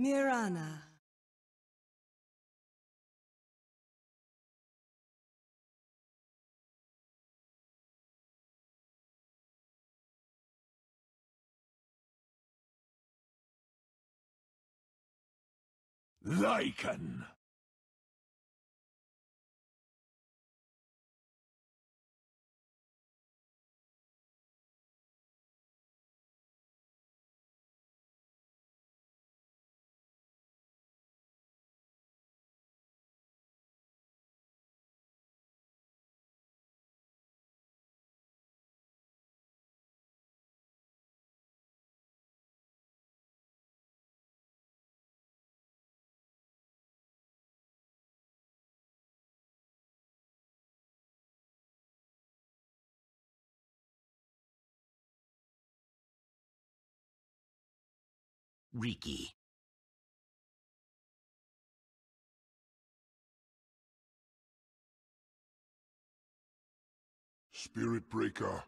Mirana. Lycan! Riki. Spirit Breaker.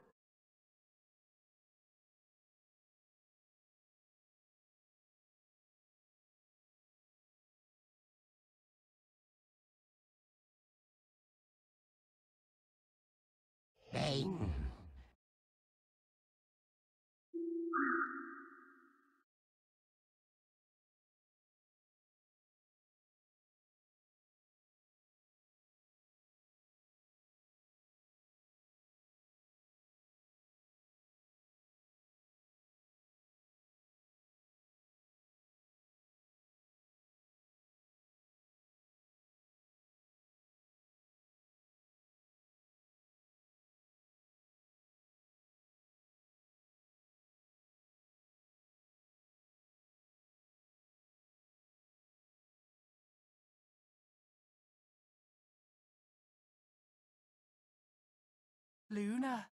Bang. Hmm. Luna.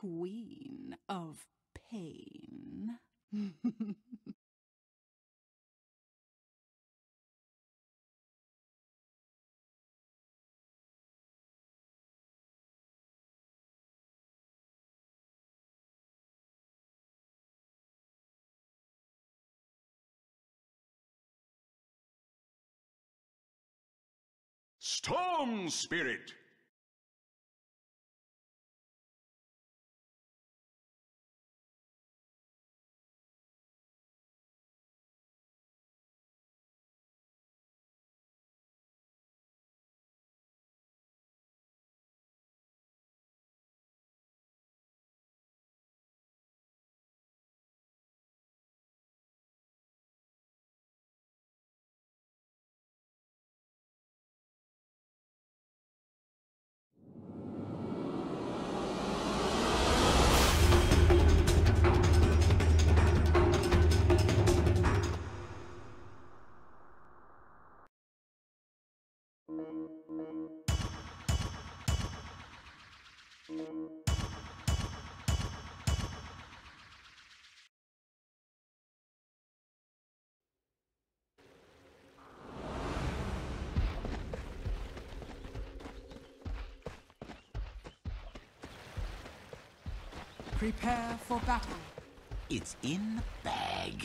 Queen of Pain. Storm Spirit! Prepare for battle. It's in the bag.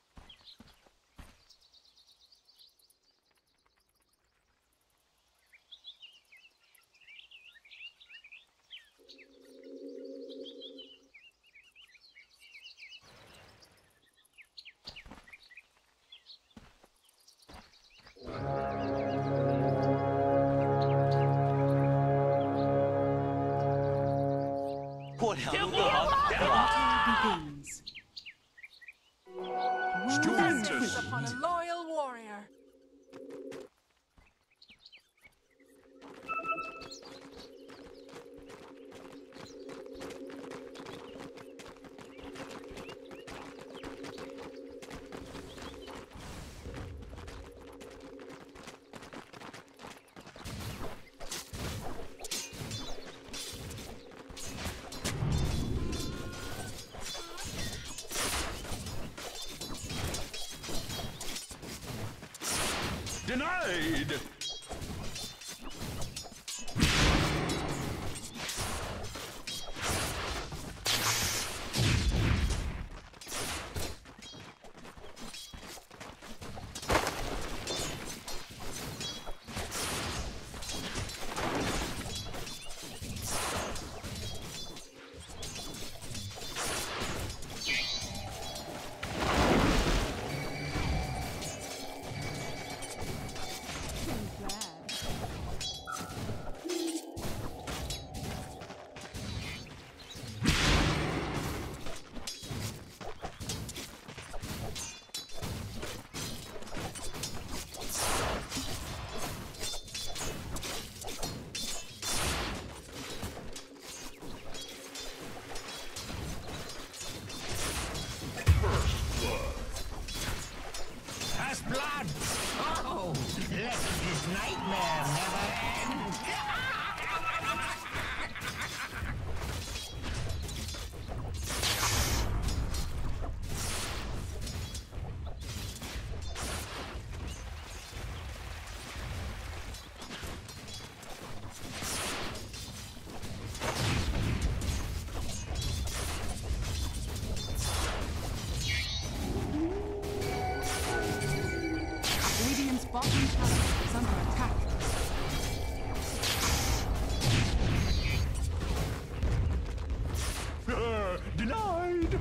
denied!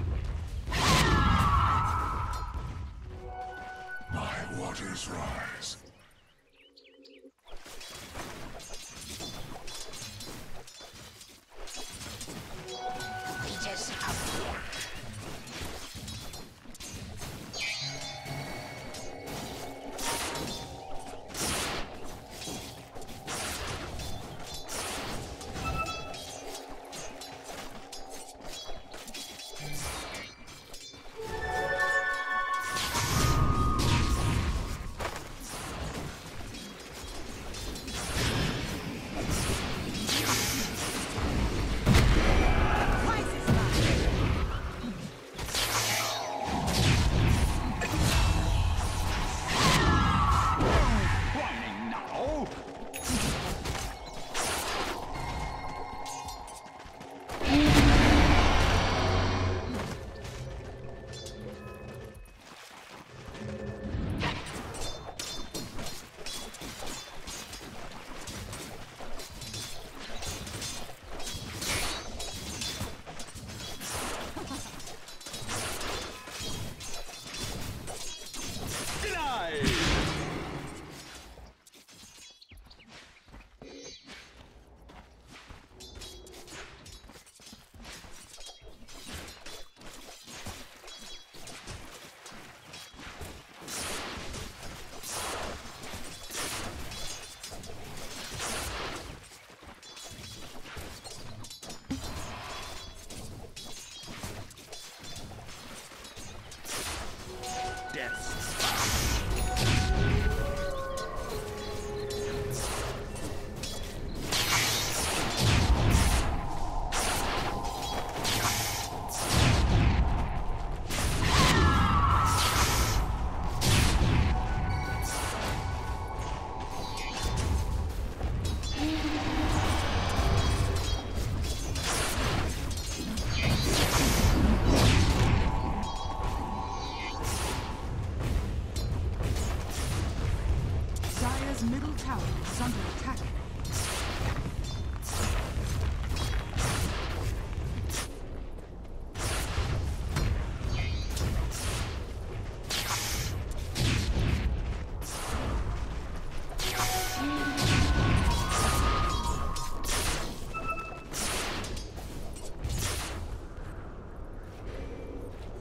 My waters rise.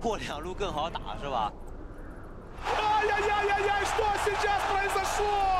过两路更好打是吧？ Ай-яй-яй-яй-яй, что сейчас произошло?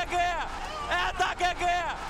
Gegê! É da Gegê!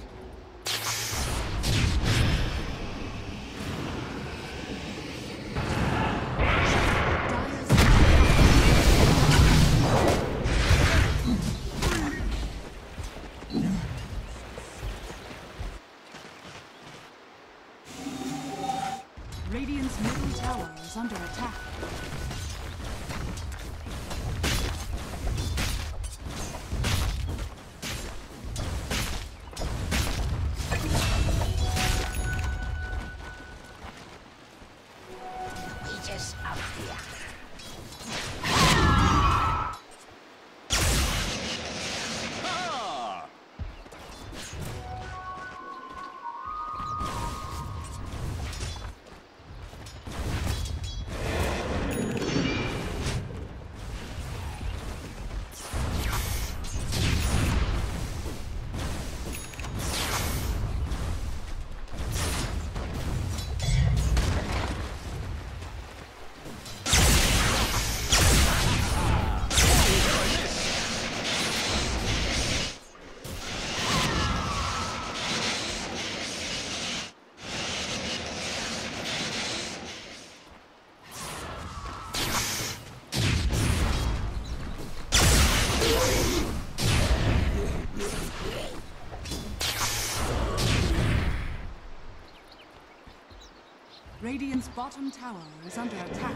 Bottom tower is under attack.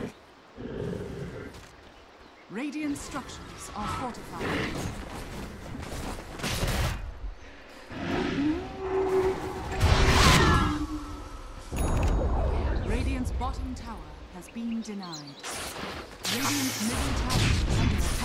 Radiant structures are fortified. Radiant's bottom tower has been denied. Radiant's middle tower is under attack.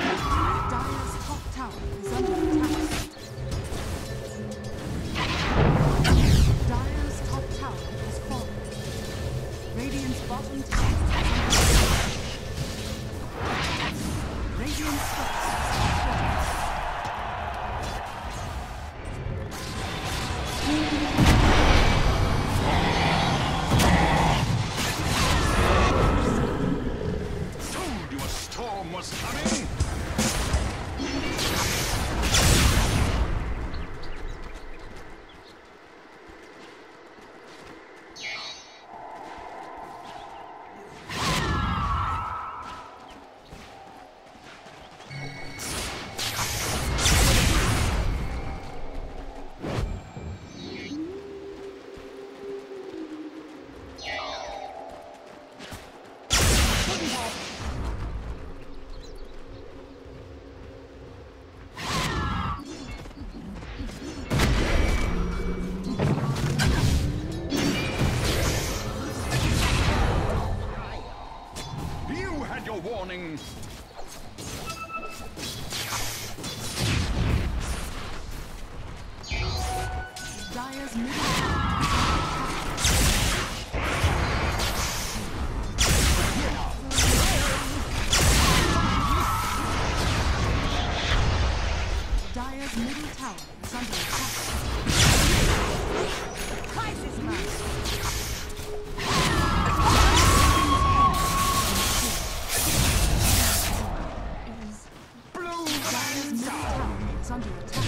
under attack.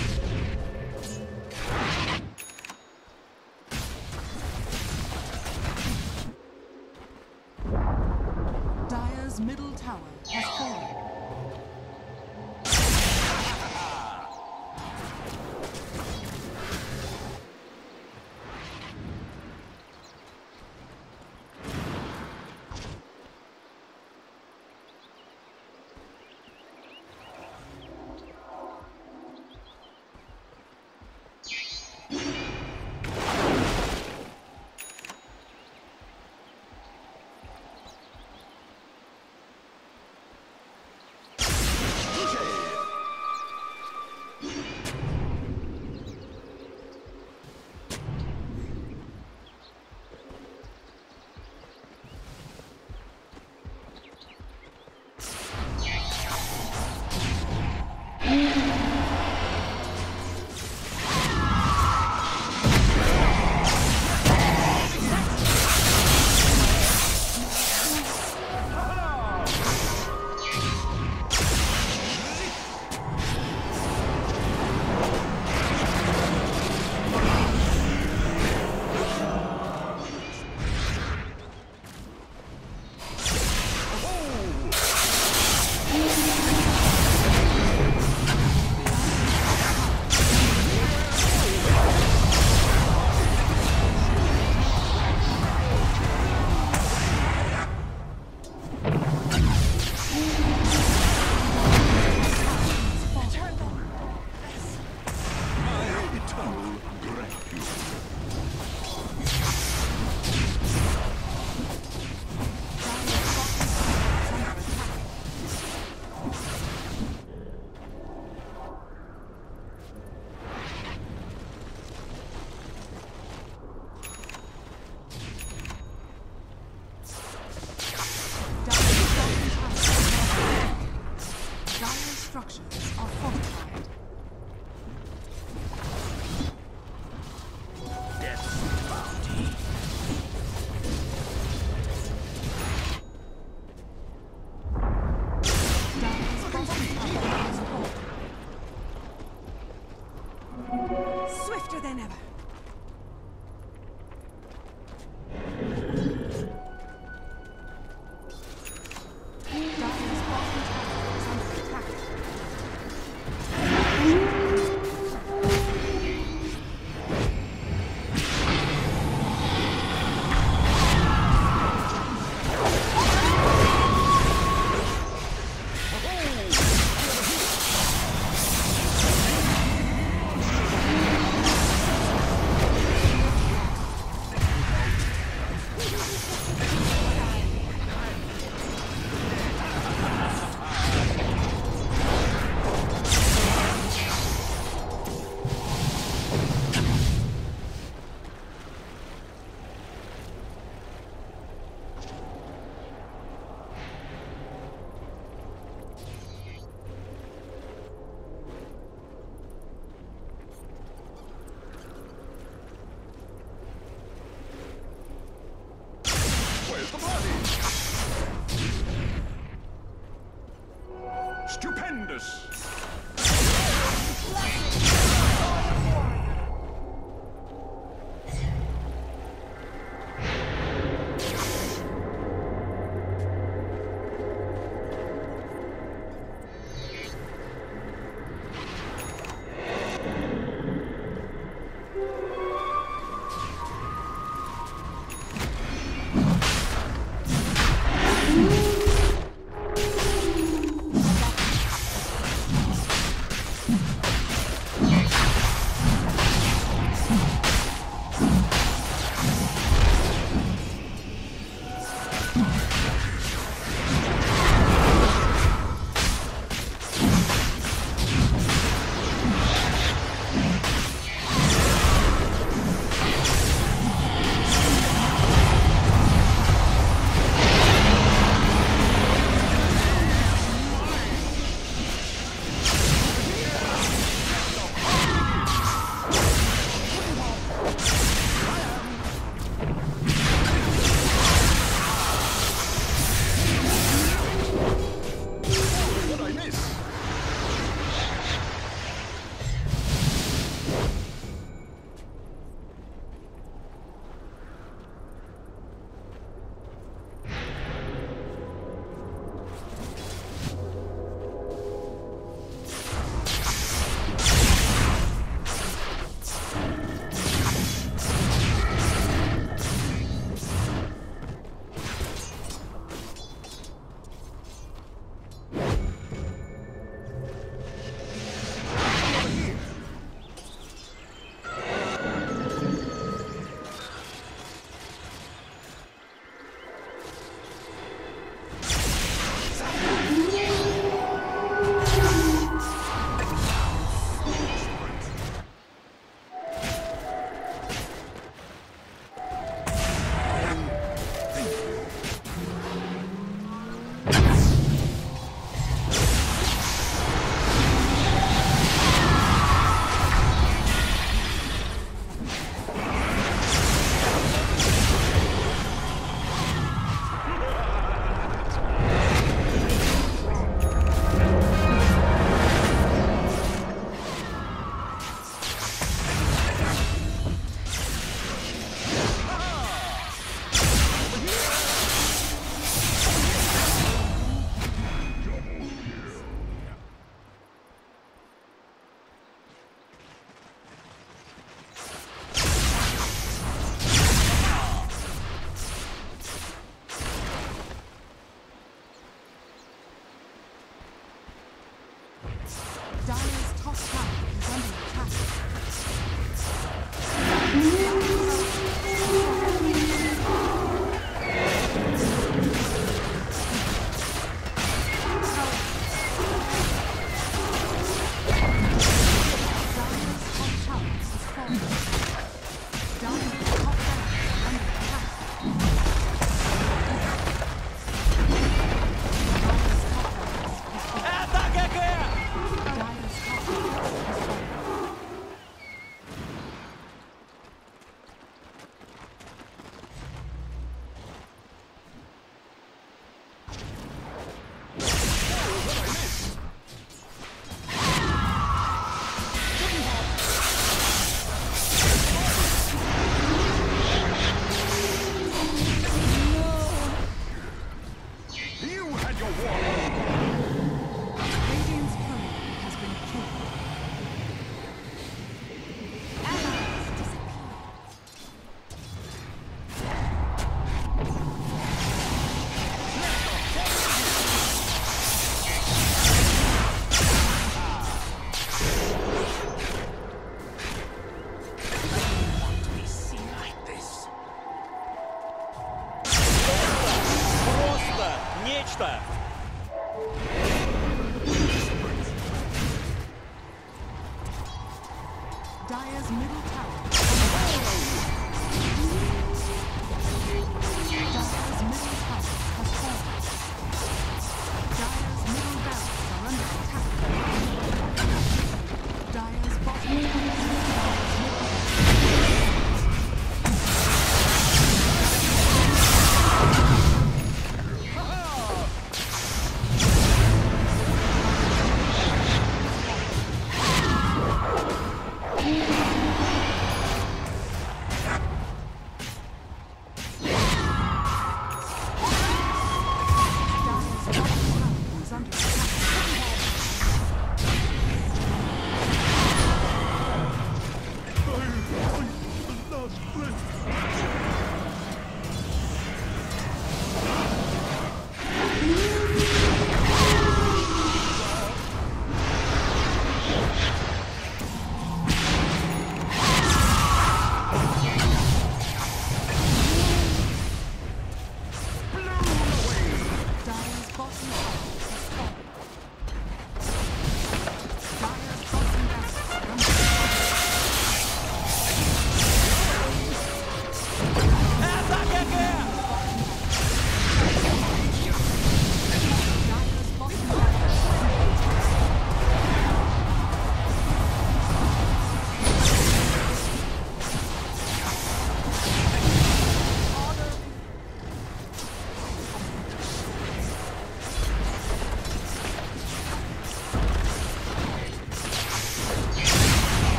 Dire's middle tower